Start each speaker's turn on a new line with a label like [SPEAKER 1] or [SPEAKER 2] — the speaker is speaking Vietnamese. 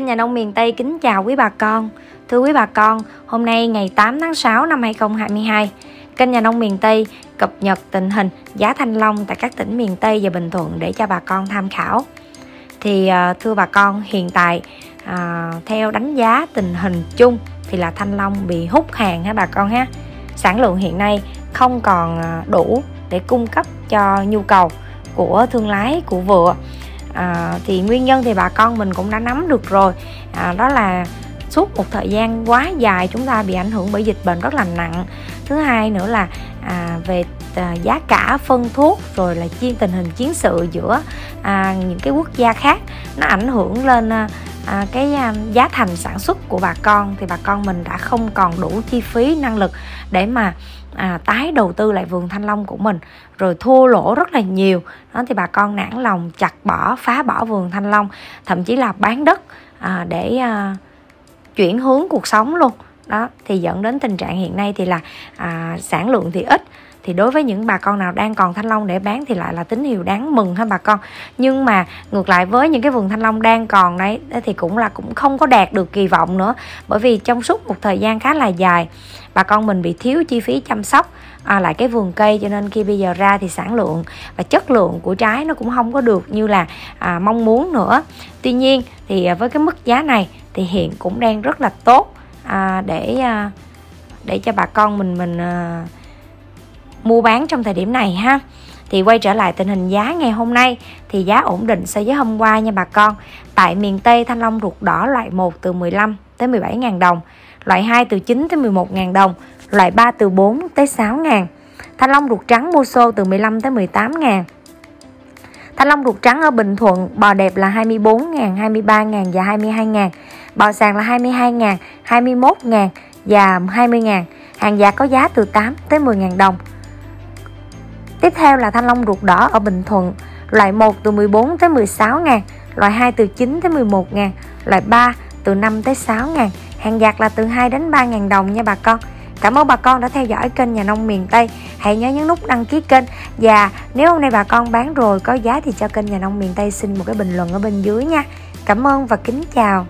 [SPEAKER 1] Kênh Nhà nông miền Tây kính chào quý bà con. Thưa quý bà con, hôm nay ngày 8 tháng 6 năm 2022, kênh Nhà nông miền Tây cập nhật tình hình giá thanh long tại các tỉnh miền Tây và Bình Thuận để cho bà con tham khảo. Thì à, thưa bà con, hiện tại à, theo đánh giá tình hình chung thì là thanh long bị hút hàng ha bà con ha. Sản lượng hiện nay không còn à, đủ để cung cấp cho nhu cầu của thương lái của vựa à, thì nguyên nhân thì bà con mình cũng đã nắm được rồi. À, đó là suốt một thời gian quá dài chúng ta bị ảnh hưởng bởi dịch bệnh rất là nặng. Thứ hai nữa là à, về à, giá cả phân thuốc rồi là chiên tình hình chiến sự giữa à, những cái quốc gia khác nó ảnh hưởng lên à, à, cái à, giá thành sản xuất của bà con. Thì bà con mình đã không còn đủ chi phí năng lực để mà à, tái đầu tư lại vườn thanh long của mình rồi thua lỗ rất là nhiều. Đó thì bà con nản lòng chặt bỏ phá bỏ vườn thanh long thậm chí là bán đất à, để à, chuyển hướng cuộc sống luôn. Đó thì dẫn đến tình trạng hiện nay thì là à, sản lượng thì ít thì đối với những bà con nào đang còn thanh long để bán thì lại là tín hiệu đáng mừng ha bà con? Nhưng mà ngược lại với những cái vườn thanh long đang còn đấy thì cũng là cũng không có đạt được kỳ vọng nữa. Bởi vì trong suốt một thời gian khá là dài bà con mình bị thiếu chi phí chăm sóc à, lại cái vườn cây. Cho nên khi bây giờ ra thì sản lượng và chất lượng của trái nó cũng không có được như là à, mong muốn nữa. Tuy nhiên thì với cái mức giá này thì hiện cũng đang rất là tốt à, để à, để cho bà con mình mình à, mua bán trong thời điểm này ha. Thì quay trở lại tình hình giá ngày hôm nay thì giá ổn định so với hôm qua nha bà con. Tại miền Tây thanh long ruột đỏ loại 1 từ 15 tới 17 ngàn đồng loại 2 từ 9 tới 11 ngàn đồng loại 3 từ 4 tới 6 ngàn. Thanh long ruột trắng mua xô từ 15 tới 18 ngàn. Thanh long ruột trắng ở Bình Thuận bò đẹp là 24 ngàn, 23 ngàn và 22 ngàn. Bò sàn là 22 ngàn, 21 ngàn và 20 ngàn. Hàng giả có giá từ 8 tới 10 ngàn đồng. Tiếp theo là thanh long ruột đỏ ở Bình Thuận, loại 1 từ 14 tới 16 ngàn, loại 2 từ 9 tới 11 ngàn, loại 3 từ 5 tới 6 ngàn, hàng giặt là từ 2 đến 3 ngàn đồng nha bà con. Cảm ơn bà con đã theo dõi kênh Nhà Nông Miền Tây. Hãy nhớ nhấn nút đăng ký kênh. Và nếu hôm nay bà con bán rồi có giá thì cho kênh Nhà Nông Miền Tây xin một cái bình luận ở bên dưới nha. Cảm ơn và kính chào.